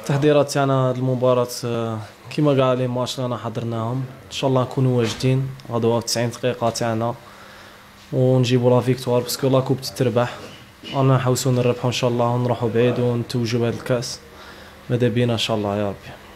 التحضيرات تاعنا هذه المباراة آه، كيما كاع les matchs اللي رانا حضرناهم. إن شاء الله نكونوا واجدين. غدوة في 90 دقيقة تاعنا. ونجيبوا la victoire parce que la coupe تتربح. أنا نحوسوا نربحوا إن شاء الله ونروحوا بعيد ونتوجوا بهذا الكأس. ماذا بينا إن شاء الله يا ربي.